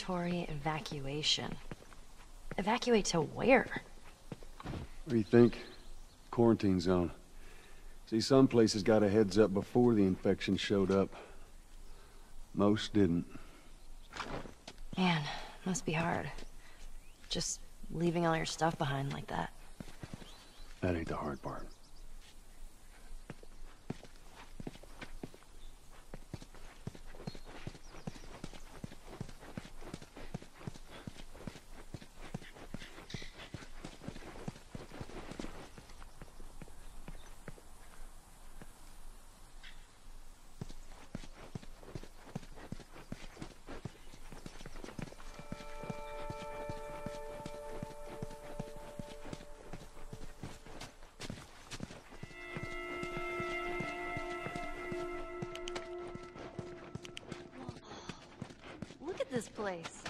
Mandatory evacuation. Evacuate to where? What do you think? Quarantine zone. See, some places got a heads up before the infection showed up. Most didn't. Man, must be hard. Just leaving all your stuff behind like that. That ain't the hard part. This place.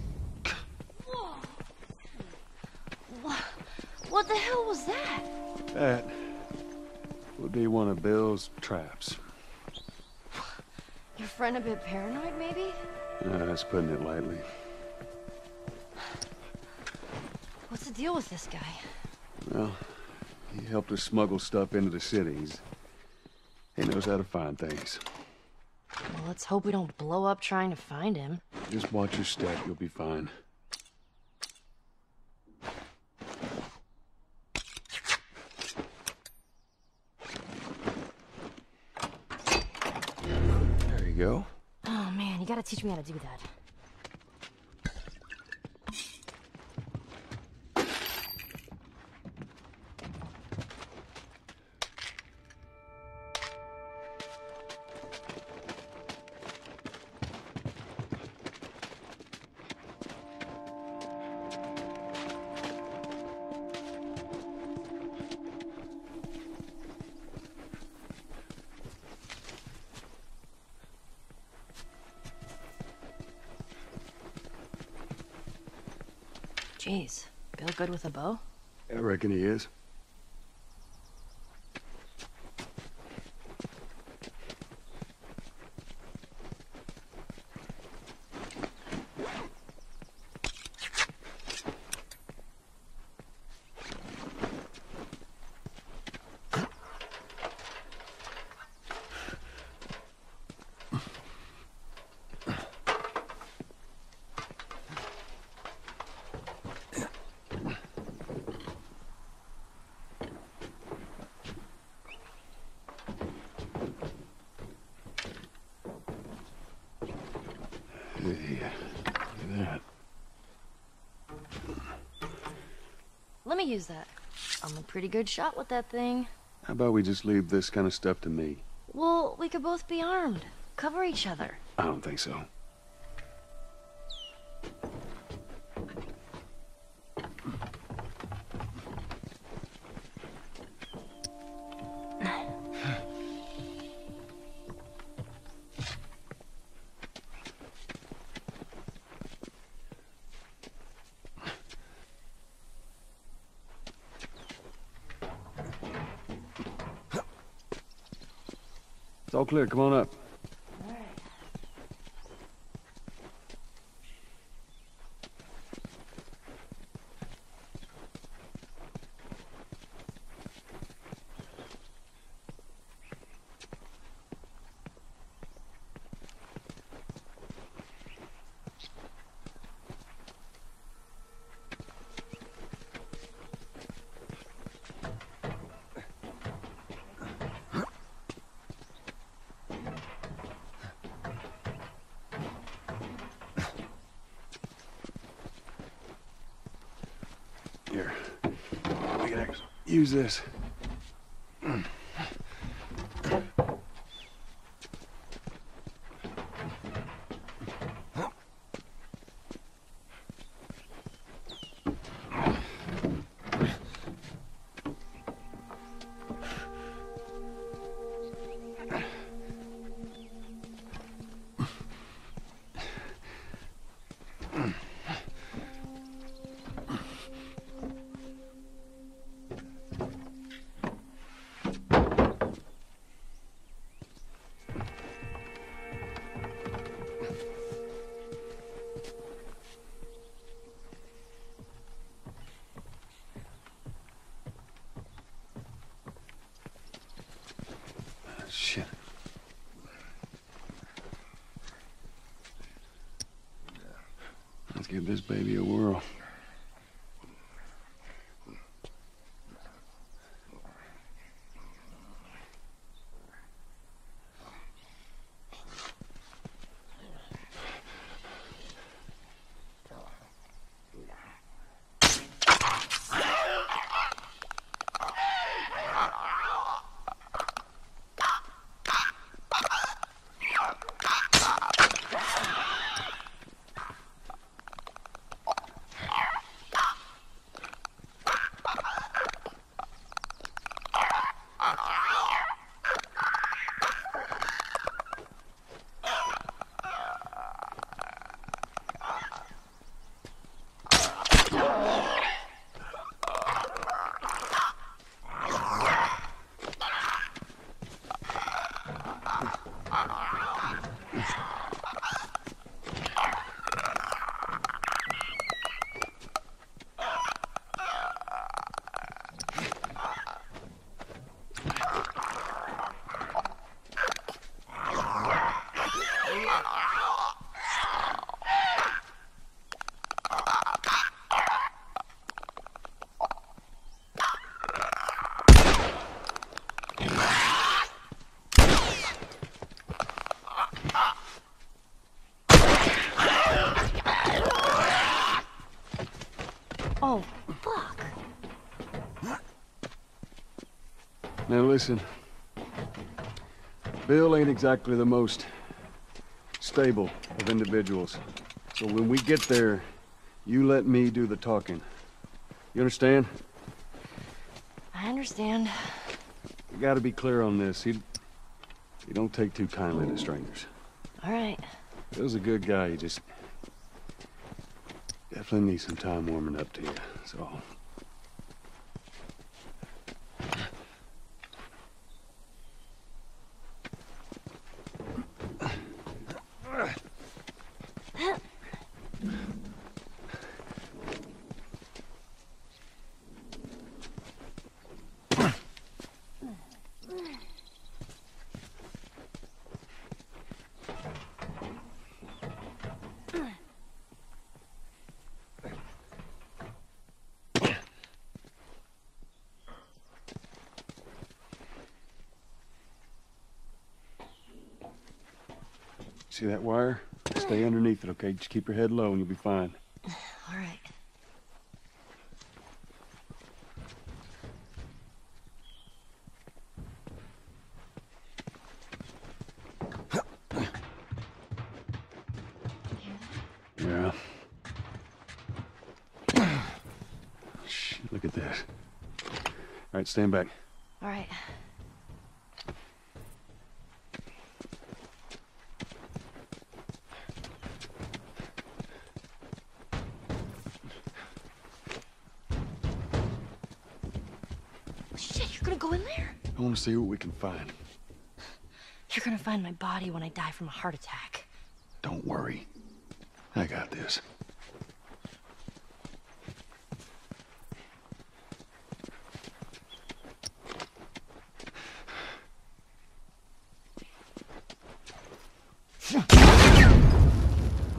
one of Bill's traps. Your friend a bit paranoid, maybe? Uh, that's putting it lightly. What's the deal with this guy? Well, he helped us smuggle stuff into the cities. He knows how to find things. Well, let's hope we don't blow up trying to find him. Just watch your step, you'll be fine. Go. Oh man, you gotta teach me how to do that. Jeez, Bill good with a bow? I reckon he is. Yeah, look at that. Let me use that. I'm a pretty good shot with that thing. How about we just leave this kind of stuff to me? Well, we could both be armed. Cover each other. I don't think so. It's all clear. Come on up. Here. We can actually use this. Give this baby a whirl. Now listen. Bill ain't exactly the most stable of individuals. So when we get there, you let me do the talking. You understand? I understand. You gotta be clear on this. He, he don't take too kindly to strangers. All right. Bill's a good guy. He just definitely needs some time warming up to you. That's all. See that wire? Stay underneath it, okay? Just keep your head low and you'll be fine. All right. Yeah. Look at this. All right, stand back. All right. Shit, you're gonna go in there? I want to see what we can find. You're gonna find my body when I die from a heart attack. Don't worry. I got this.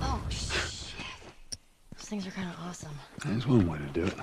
Oh, shit. Those things are kind of awesome. That's one way to do it.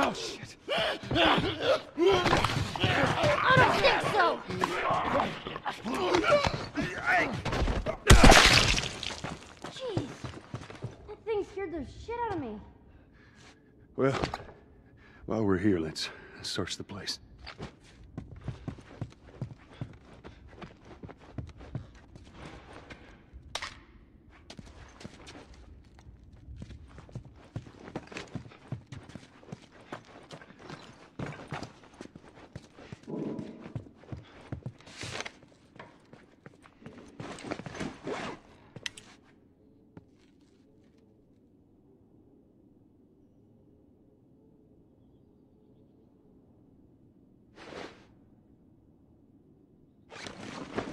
Oh, shit. I don't think so! Jeez. That thing scared the shit out of me. Well, while we're here, let's search the place.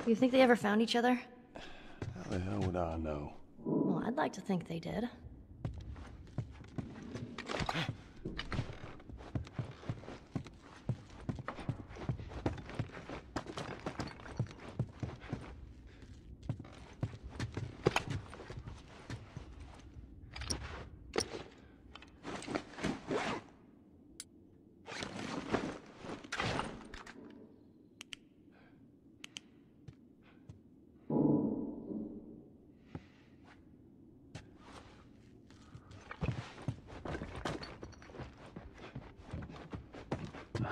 You think they ever found each other? How the hell would I know? Well, I'd like to think they did.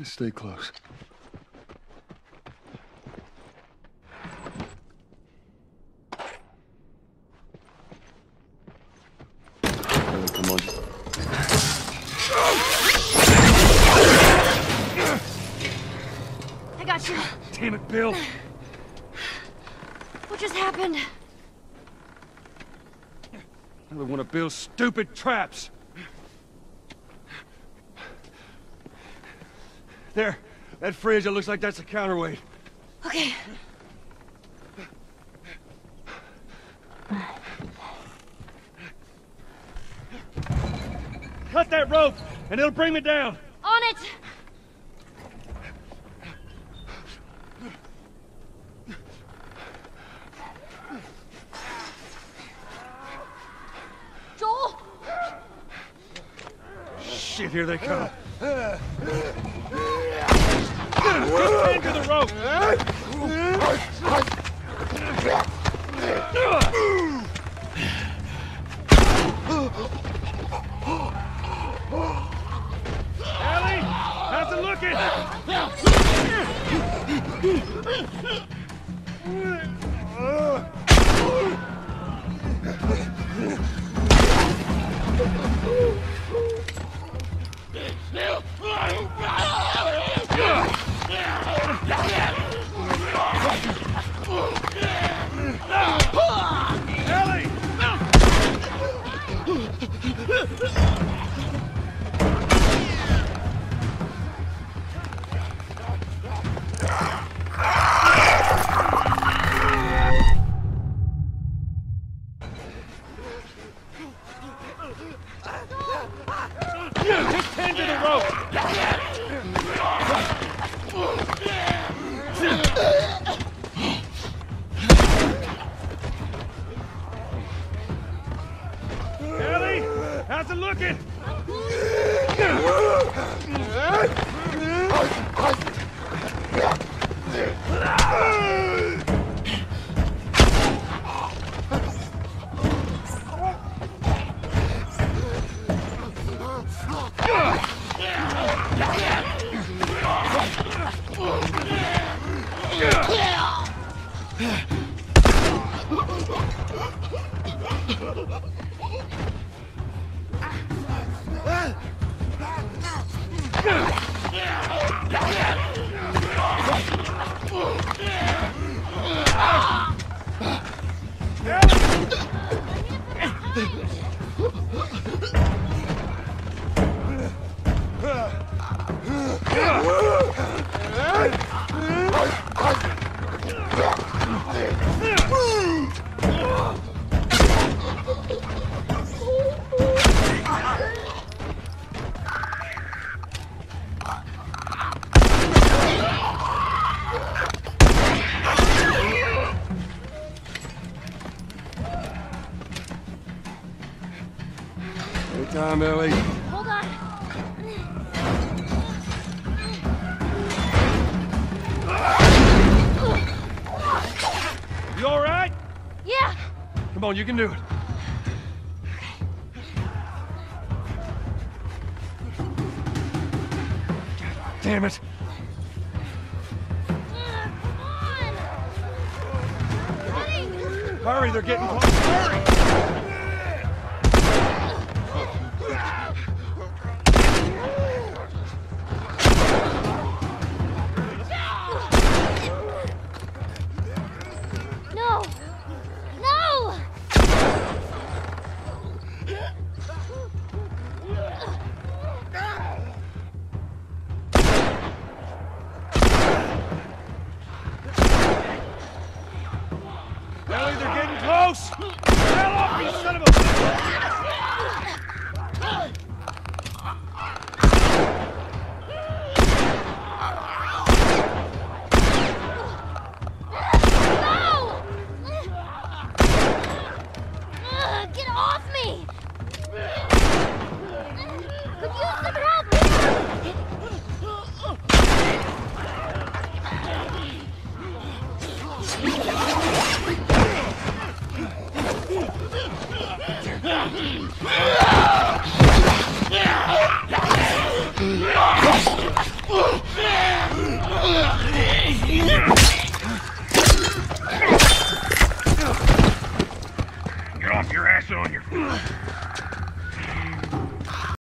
Just stay close. Ellie, come on. I got you. Damn it, Bill! What just happened? Another one of Bill's stupid traps. There, that fridge, it looks like that's a counterweight. Okay. Cut that rope, and it'll bring me down. On it! Joel! Shit, here they come. Just into the rope. Ellie, how's it looking? How's it Anytime, Ellie. Hold on. You all right? Yeah. Come on, you can do it. Damn it. Come on. Hurry, they're getting close.